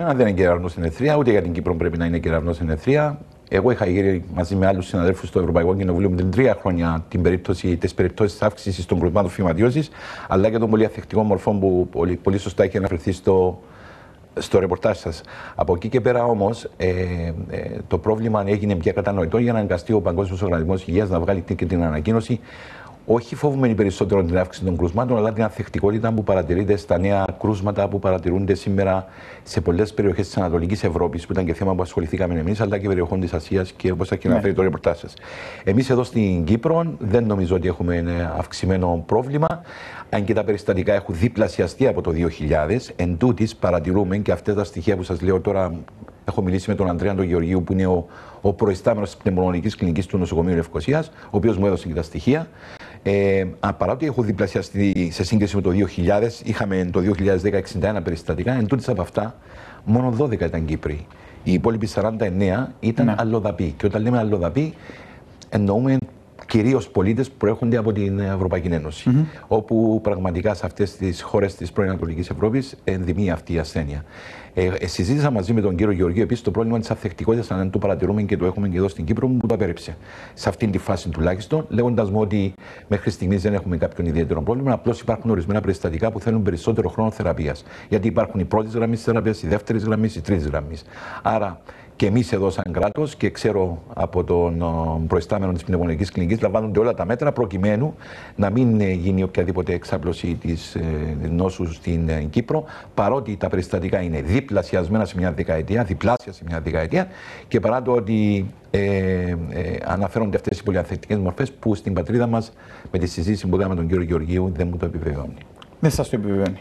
Εμένα δεν είναι κεραυνός στην Εθρία, ούτε για την Κύπρο πρέπει να είναι κεραυνός στην Εθρία. Εγώ είχα γύρει μαζί με άλλους συναδέλφους στο Ευρωπαϊκό Κοινοβούλιο με την τρία χρόνια την περίπτωση, τις περιπτώσεις αύξησης των κρουσμάτων φυματιώσης, αλλά και των πολύ αθεκτικών μορφών που πολύ, πολύ σωστά έχει αναφερθεί στο, στο ρεπορτάζ σας. Από εκεί και πέρα όμως, ε, ε, το πρόβλημα έγινε πια κατανοητό για να αναγκαστεί ο Παγκόσμιος Οργανισμός Υγείας να βγάλει και την ανακοίνωση όχι φοβούμενοι περισσότερο την αύξηση των κρούσματων, αλλά την ανθεκτικότητα που παρατηρείται στα νέα κρούσματα που παρατηρούνται σήμερα σε πολλές περιοχές της Ανατολικής Ευρώπης, που ήταν και θέμα που ασχοληθήκαμε εμείς, αλλά και περιοχών της Ασίας και όπως θα και αναφέρει ναι. το ρεπορτάζ σα. Εμείς εδώ στην Κύπρο δεν νομίζω ότι έχουμε αυξημένο πρόβλημα. Αν και τα περιστατικά έχουν διπλασιαστεί από το 2000, εν τούτης παρατηρούμε και αυτά τα στοιχεία που σας λέω τώρα Έχω μιλήσει με τον Αντρέα τον Γεωργίου, που είναι ο, ο προϊστάμενος της πνευμονική κλινικής του νοσοκομείου Λευκοσίας, ο οποίος μου έδωσε και τα στοιχεία. Ε, παρά ότι έχω διπλασιαστεί σε σύγκριση με το 2000, είχαμε το 2010 61 περιστατικά, εν τούτης από αυτά μόνο 12 ήταν Κύπροι. Οι υπόλοιποι 49 ήταν ναι. αλλοδαποί. Και όταν λέμε αλλοδαποί, εννοούμε κυρίως πολίτες που προέρχονται από την Ευρωπαϊκή Ένωση. Mm-hmm. Όπου πραγματικά σε αυτές τις χώρες της πρώην Ανατολικής Ευρώπης ενδημεί αυτή η ασθένεια. Ε, ε, συζήτησα μαζί με τον κύριο Γεωργίου επίσης το πρόβλημα της αθεκτικότητας, αν το παρατηρούμε και το έχουμε και εδώ στην Κύπρο, που το απέρριψε. Σε αυτήν τη φάση τουλάχιστον, λέγοντας μου ότι μέχρι στιγμής δεν έχουμε κάποιον ιδιαίτερο πρόβλημα, απλώς υπάρχουν ορισμένα περιστατικά που θέλουν περισσότερο χρόνο θεραπείας. Γιατί υπάρχουν οι πρώτη γραμμή θεραπείας, η δεύτερη γραμμή, η τρίτη γραμμή. Άρα και εμείς εδώ, σαν κράτος, και ξέρω από τον προϊστάμενο της πνευμονική κλινικής, λαμβάνονται όλα τα μέτρα προκειμένου να μην γίνει οποιαδήποτε εξάπλωση της ε, νόσου στην ε, Κύπρο, παρότι τα περιστατικά είναι διπλασιασμένα σε μια δεκαετία, διπλάσια σε μια δεκαετία, και παρά το ότι ε, ε, αναφέρονται αυτές οι πολυαθεκτικέ μορφές που στην πατρίδα μας, με τη συζήτηση που έκανα με τον κύριο Γεωργίου, δεν μου το επιβεβαιώνει. Δεν σας το επιβεβαιώνει.